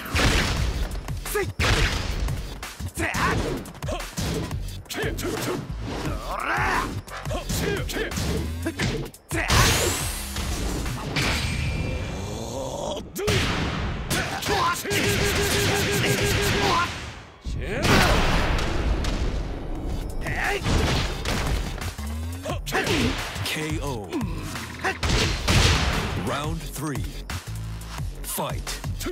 いせいぜあ KO. Round three. Fight. Two.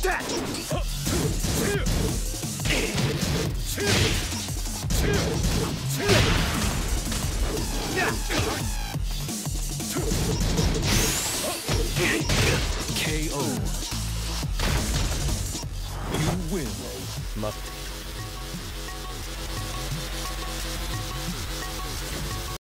KO. You win. Muppet.